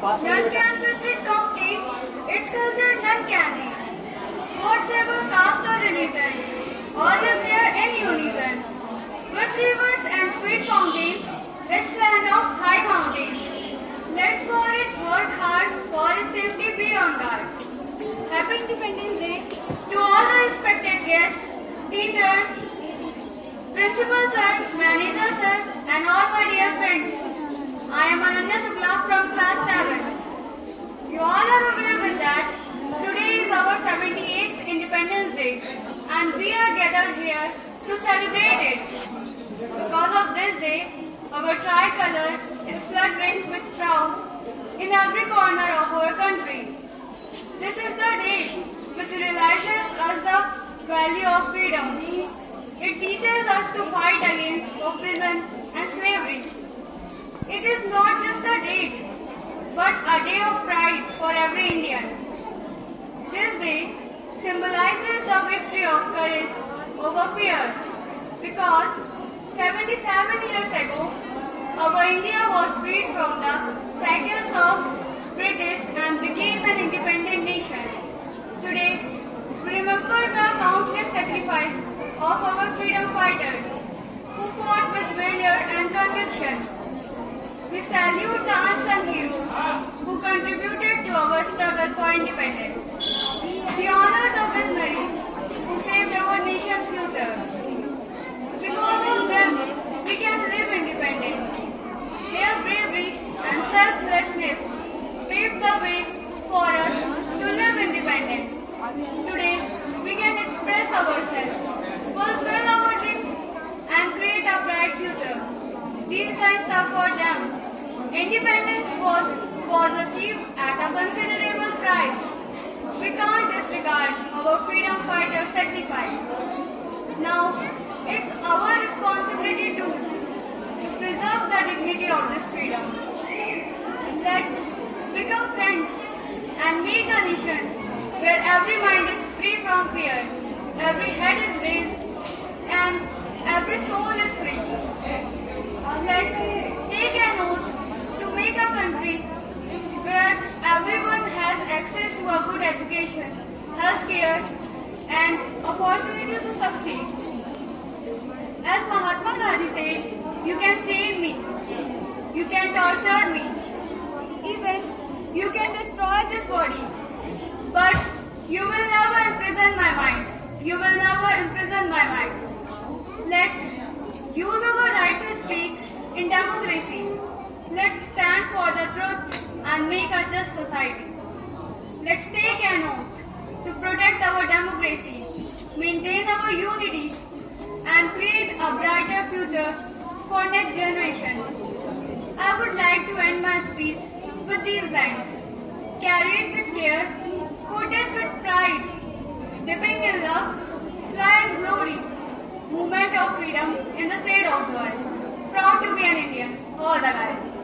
None can with it compete, its culture none can be. Whatever caste or religion, all live there in unison. With rivers and sweet fountains, its land of high mountains. Let's for it work hard, for its safety be on guard. Happy Independence Day to all the respected guests, teachers, principal sir, manager sir, and all my dear friends. I am Ananya Shukla from class 7. You all are aware with that today is our 78th Independence Day and we are gathered here to celebrate it. Because of this day, our tricolor is fluttering with proud in every corner of our country. This is the day which realizes us the value of freedom. It teaches us to fight against oppression and slavery. Is not just a date, but a day of pride for every Indian. This day symbolizes the victory of courage over fear because 77 years ago, our India was freed from the shackles of British and became an independent nation. Today, we remember the countless sacrifice of our freedom fighters who fought with valor and conviction. We salute the unsung heroes who contributed to our struggle for independence. We honor the visionaries who saved our nation's future. Because of them, we can live independently. Their bravery and selflessness paved the way for us to live independent. Today, we can express ourselves, fulfill our dreams, and create a bright future. For them. Independence was, for the achieved at a considerable price. We can't disregard our freedom fighters' sacrifice. Now, it's our responsibility to preserve the dignity of this freedom. Let's become friends and make a nation where every mind is free from fear, every head is raised, and every soul is free. Let's take an oath to make a country where everyone has access to a good education, health care, and opportunity to succeed. As Mahatma Gandhi said, you can chain me, you can torture me, even you can destroy this body, but you will never imprison my mind. You will never imprison my mind. Let's use our right to speak in democracy. Let's stand for the truth and make a just society. Let's take an oath to protect our democracy, maintain our unity, and create a brighter future for next generation. I would like to end my speech with these lines. Carry it with care, put it with pride, dipping in love, fly in glory, movement of freedom in the shade of joy. Proud to be an Indian, all the guys.